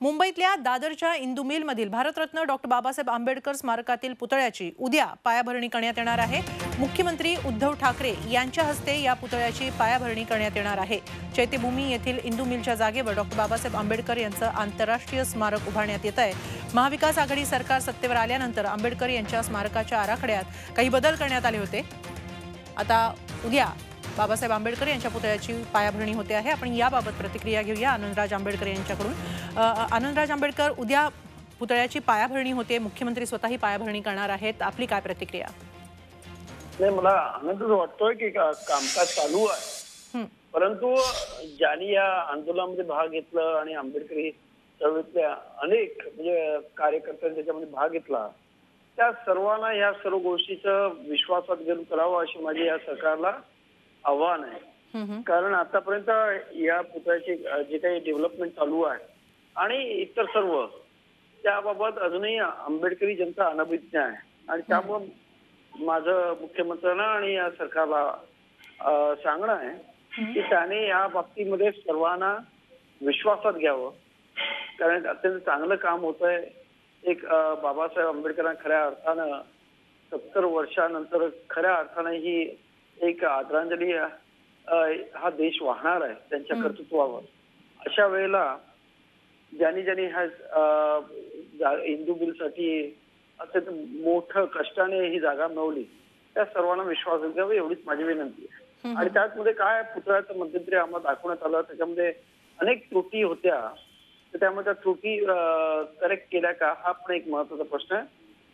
मुंबईतल्या दादरच्या इंदू मिलमधील भारतरत्न डॉक्टर बाबासाहेब आंबेडकर स्मारकातील पुतळ्याची उद्या पायाभरणी करण्यात येणार आहे. मुख्यमंत्री उद्धव ठाकरे यांच्या हस्ते या पुतळ्याची पायाभरणी करण्यात येणार आहे. चैत्यभूमी येथील इंदू मिलच्या जागेवर डॉक्टर बाबासाहेब आंबेडकर यांचं आंतरराष्ट्रीय स्मारक उभारण्यात येत आहे. महाविकास आघाडी सरकार सत्तेवर आल्यानंतर आंबेडकर यांच्या स्मारकाच्या आराखड्यात काही बदल करण्यात आले होते. आता उद्या बाबासाहेब आंबेडकर यांच्या पुतळ्याची पायाभरणी होते आहे. आपण याबाबत प्रतिक्रिया घेऊया आनंदराज आंबेडकर यांच्याकडून. आनंदराज आंबेडकर उद्या पुतळ्याची पायाभरणी होते. मुख्यमंत्री स्वतःही पायाभरणी करणार आहेत. आपली काय प्रतिक्रिया? नाही मला आनंदच वाटतोय की कामकाज चालू आहे. परंतु ज्यांनी या आंदोलनामध्ये भाग घेतलं आणि आंबेडकरी चळवळीतल्या अनेक म्हणजे कार्यकर्त्यांनी त्याच्यामध्ये भाग घेतला त्या सर्वांना या सर्व गोष्टीचं विश्वासात घेऊन करावं अशी माझी या सरकारला आव्हान आहे. कारण आतापर्यंत या पुतळ्याची जे काही डेव्हलपमेंट चालू आहे आणि इतर सर्व त्याबाबत अजूनही आंबेडकरी जनता अनभिज्ञ आहे. आणि त्यामुळं माझं मुख्यमंत्र्यांना आणि या सरकारला सांगणं आहे की त्याने या बाबतीमध्ये सर्वांना विश्वासात घ्यावं. कारण अत्यंत चांगलं काम होत आहे एक बाबासाहेब आंबेडकरांना खऱ्या अर्थानं सत्तर वर्षानंतर खऱ्या अर्थानं ही एक आदरांजली हा देश वाहणार आहे त्यांच्या कर्तृत्वावर. अशा वेळेला ज्यांनी ज्यांनी ह्या हिंदू बिलसाठी अत्यंत मोठं कष्टाने ही जागा मिळवली त्या सर्वांना विश्वास द्यावा एवढीच माझी विनंती आहे. आणि त्याचमध्ये काय पुतळ्याचं मध्यंतरी आम्हाला दाखवण्यात आलं त्याच्यामध्ये अनेक त्रुटी होत्या. तर त्यामुळे त्या त्रुटी करेक्ट केल्या का हा पण एक महत्त्वाचा प्रश्न आहे.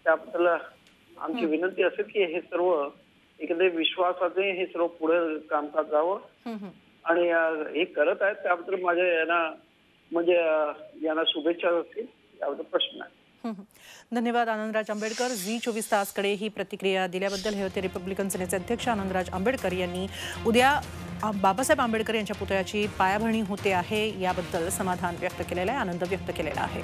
त्याबद्दल आमची विनंती असेल की हे सर्व एकंदरीत विश्वासाचे हे सर्व पुढे कामकाज जावं. आणि हे करत आहेत त्याबद्दल माझ्या यांना म्हणजे यांना शुभेच्छा असतील त्याबद्दल प्रश्न आहे. धन्यवाद आनंदराज आंबेडकर. झी चोवीस तासकडे ही प्रतिक्रिया दिल्याबद्दल हे होते रिपब्लिकन सेनेचे अध्यक्ष आनंदराज आंबेडकर यांनी. उद्या बाबासाहेब आंबेडकर यांच्या पुतळ्याची पायाभरणी होते आहे याबद्दल समाधान व्यक्त केलेलं आहे आनंद व्यक्त केलेला आहे.